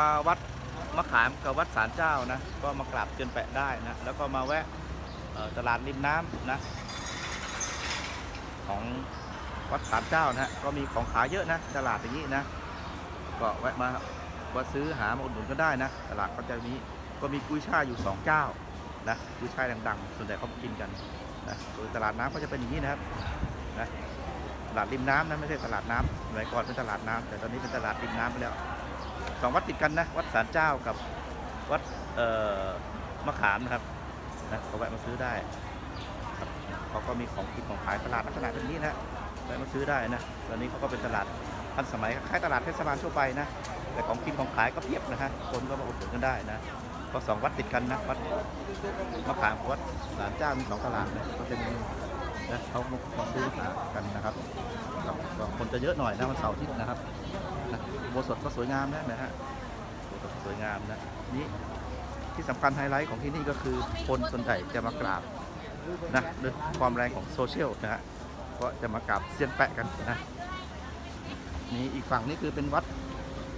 มาวัดมะขามกับวัดสารเจ้านะ ก็มากราบเจียนแปะได้นะ แล้วก็มาแวะตลาดริมน้ำนะ ของวัดสารเจ้านะก็มีของขายเยอะนะ ตลาดอย่างนี้นะ ก็แวะมาว่าซื้อหามาอุดหนุนก็ได้นะ ตลาดก็จะมีก็มีกุ้ยช่ายอยู่สองเจ้านะกุ้ยช่ายดังๆ ส่วนใหญ่เขากินกันนะส่วนตลาดน้ำก็จะเป็นอย่างนี้นะครับนะตลาดริมน้ำนะไม่ใช่ตลาดน้ำสมัยก่อนเป็นตลาดน้ำแต่ตอนนี้เป็นตลาดริมน้ำไปแล้ว สองวัดติดกันนะ วัดสารเจ้ากับวัดมะขามนะครับนะก็แวะมาซื้อได้ครับเขาก็มีของกินของขายตลาดลักษณะแบบนี้นะแวะมาซื้อได้นะตอนนี้เขาก็เป็นตลาดทันสมัยคล้ายตลาดเทศบาลทั่วไปนะแต่ของกินของขายก็เพียบนะฮะคนก็มาอุดหนุนกันได้นะก็สองวัดติดกันนะวัดมะขามวัดสารเจ้ามีสองตลาดนะก็เป็นนะเขามาซื้อหากันนะครับครับก็คนจะเยอะหน่อยนะวันเสาร์อาทิตย์นะครับ โบสถก็สวยงามนะนะฮะโบสถสวยงามนะนี่ที่สำคัญไฮไลท์ของที่นี่ก็คือคนส่วนใหญ่จะมากราบนะด้วยความแรงของโซเชียลนะฮะก็จะมากราบเซียนแปะกันนะนี่อีกฝั่งนี่คือเป็นวัด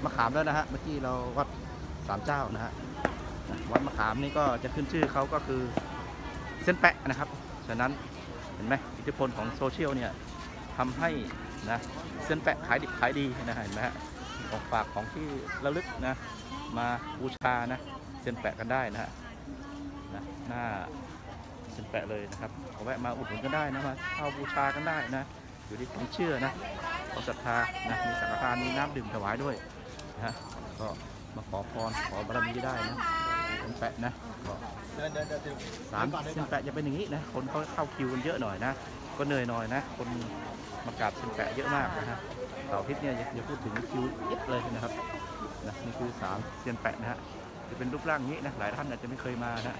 มะขามแล้วนะฮะเมื่อกี้เราวัดสามเจ้านะฮะวัดมะขามนี่ก็จะขึ้นชื่อเขาก็คือเซียนแปะนะครับ ฉะนั้นเห็นไหมอิทธิพลของโซเชียลเนี่ยทำให้นะเซียนแปะขายดิบขายดีนะเห็นไหมฮะ ของฝากของที่ระลึกนะ มาบูชานะเซียนแปะกันได้นะฮะนะหน้าเซียนแปะเลยนะครับเอาแวะมาอุดหนุนกันได้นะมาเข้าบูชากันได้นะ อยู่ที่ความเชื่อนะความศรัทธานะมีสังฆทานมีน้ำดื่มถวายด้วยนะก็มาขอพรขอบารมีได้นะเซียนแปะนะก็สามเซียนแปะจะเป็นอย่างนี้นะคนเขาเข้าคิวกันเยอะหน่อยนะก็เหนื่อยหน่อยนะ คน มากราบเซียนแปะเยอะมากนะฮะเสาร์อาทิตย์เนี่ยอย่าอย่าพูดถึงคิวเยอะเลยนะครับนะนี่คือสามเซียนแปะนะฮะจะเป็นรูปร่างอย่างนี้นะหลายท่านอาจจะไม่เคยมานะ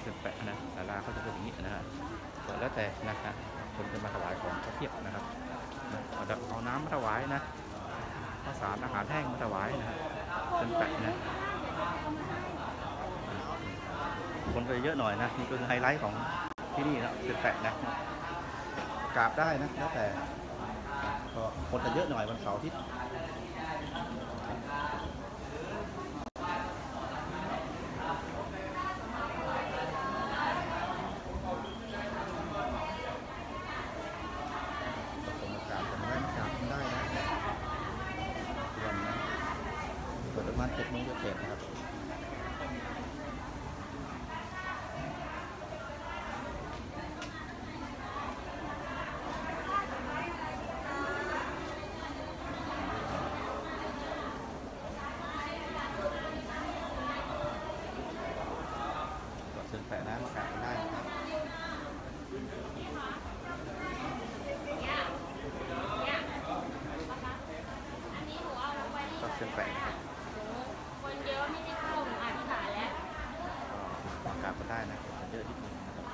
เซียนแปะนะศาลาเขาจะเป็นอย่างนี้นะฮะก็แล้วแต่นะฮะคนจะมาถวายของก็เทียบนะครับนะเอาแต่เอาน้ำมาถวายนะข้าวสารอาหารแห้งมาถวายนะฮะเซียนแปะนะคนก็จะเยอะหน่อยนะนี่ก็คือไฮไลท์ของที่นี่นะเสร็จแปะนะ กราบได้นะแล้วแต่ก็คนจะเยอะหน่อยวันเสาร์ที่คนมากราบกันได้มากราบกันได้นะทุกวันนะเปิดประมาณเจ็ดโมงเจ็ดนะครับ แปะน้ำมากราบกันได้นะครับก็เชิญแปะนะครับคนเยอะไม่ได้เข้าหนูอธิษฐานแล้วก็มากราบกันได้นะคนจะเยอะนิดนึงนะครับ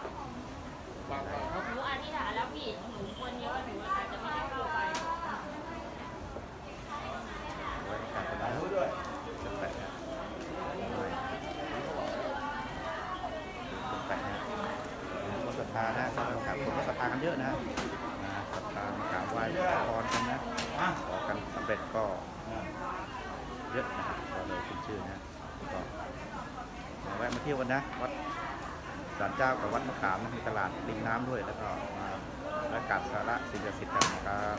หนูอธิษฐานแล้วพี่หนูคนเยอะหนูอาจจะไม่ได้เข้าไป ไว้มากราบกันได้เชิญแปะนะหน่อยเชิญแปะนะ นศรัทานะก็มากราบคนก็ศรัทธากันเยอะนะนะศรัทธามากราบไหว้ขอพรกันนะขอกันสำเร็จก็เยอะนะครับก็เลยขึ้นชื่อนะก็มาแวะมาเที่ยวกันนะวัดศาลเจ้ากับวัดมะขามมีตลาดริมน้ำด้วยแล้วก็มาและกาศสาระสิ่งศักดิ์สิทธิ์กันครับ